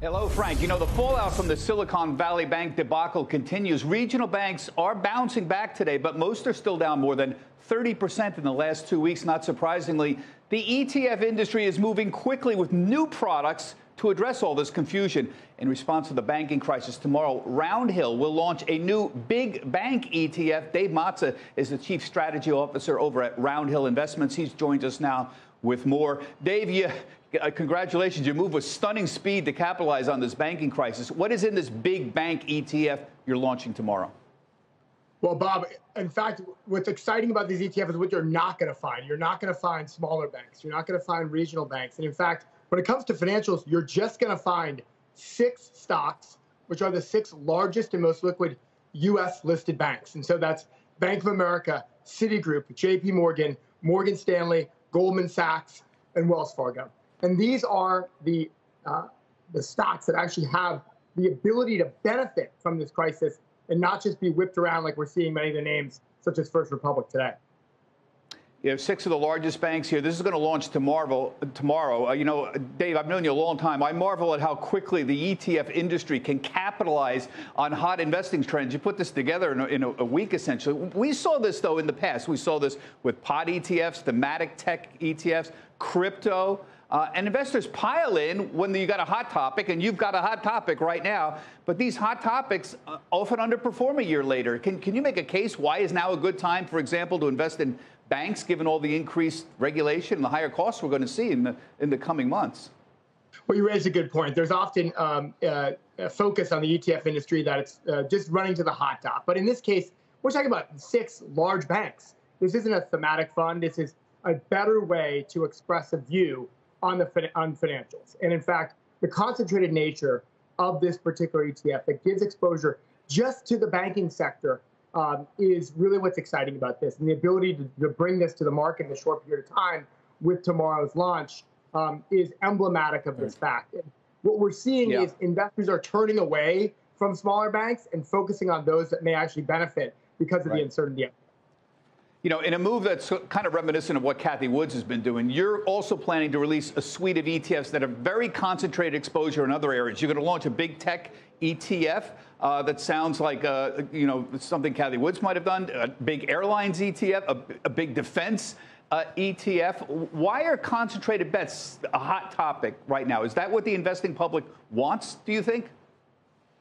Hello, Frank. You know, the fallout from the Silicon Valley Bank debacle continues. Regional banks are bouncing back today, but most are still down more than 30% in the last two weeks. Not surprisingly, the ETF industry is moving quickly with new products to address all this confusion. In response to the banking crisis, tomorrow, Roundhill will launch a new big bank ETF. Dave Mazza is the chief strategy officer over at Roundhill Investments. He's joined us now with more. Dave, you, uh, congratulations. You moved with stunning speed to capitalize on this banking crisis. What is in this big bank ETF you're launching tomorrow? Well, Bob, in fact, what's exciting about these ETFs is what you're not going to find. You're not going to find smaller banks. You're not going to find regional banks. And in fact, when it comes to financials, you're just going to find six stocks, which are the six largest and most liquid U.S. listed banks. And so that's Bank of America, Citigroup, JP Morgan, Morgan Stanley, Goldman Sachs, and Wells Fargo. And these are the, uh, the stocks that actually have the ability to benefit from this crisis and not just be whipped around like we're seeing many of the names, such as First Republic today. You have six of the largest banks here. This is going to launch tomorrow. Tomorrow, uh, you know, Dave, I've known you a long time. I marvel at how quickly the ETF industry can capitalize on hot investing trends. You put this together in a, in a week, essentially. We saw this though in the past. We saw this with pod ETFs, thematic tech ETFs, crypto. Uh, and investors pile in when you've got a hot topic, and you've got a hot topic right now. But these hot topics uh, often underperform a year later. Can, can you make a case why is now a good time, for example, to invest in banks, given all the increased regulation and the higher costs we're going to see in the, in the coming months? Well, you raise a good point. There's often um, uh, a focus on the ETF industry that it's uh, just running to the hot top. But in this case, we're talking about six large banks. This isn't a thematic fund. This is a better way to express a view on the on financials. And in fact, the concentrated nature of this particular ETF that gives exposure just to the banking sector um, is really what's exciting about this. And the ability to, to, bring this to the market in a short period of time with tomorrow's launch um, is emblematic of this fact. And what we're seeing yeah. is investors are turning away from smaller banks and focusing on those that may actually benefit because of right. the uncertainty you know, in a move that's kind of reminiscent of what Cathie Woods has been doing, you're also planning to release a suite of ETFs that have very concentrated exposure in other areas. You're going to launch a big tech ETF uh, that sounds like, uh, you know, something Cathie Woods might have done, a big airlines ETF, a, a big defense uh, ETF. Why are concentrated bets a hot topic right now? Is that what the investing public wants, do you think?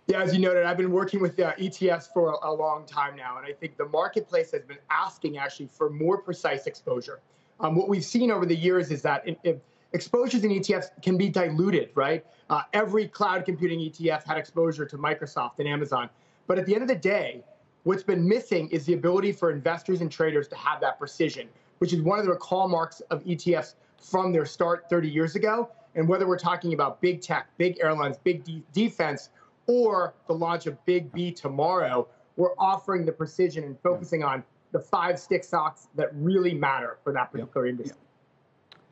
Yeah, as you noted, I've been working with uh, ETFs for a, a, long time now, and I think the marketplace has been asking actually for more precise exposure. Um, what we've seen over the years is that in, in exposures in ETFs can be diluted, right? Uh, every cloud computing ETF had exposure to Microsoft and Amazon. But at the end of the day, what's been missing is the ability for investors and traders to have that precision, which is one of the recall hallmarks of ETFs from their start 30 years ago. And whether we're talking about big tech, big airlines, big de- defense, or the launch of Big B tomorrow, we're offering the precision and focusing on the five stick stocks that really matter for that particular yep. industry.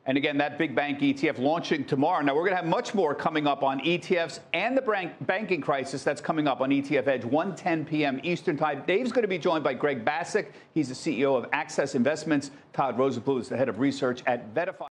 And again, that big bank ETF launching tomorrow. Now, we're going to have much more coming up on ETFs and the bank banking crisis that's coming up on ETF Edge, 1:10 p.m. Eastern Time. Dave's going to be joined by Greg Bassuk. He's the CEO of AXS Investments. Todd Rosenbluth is the head of research at VettaFi.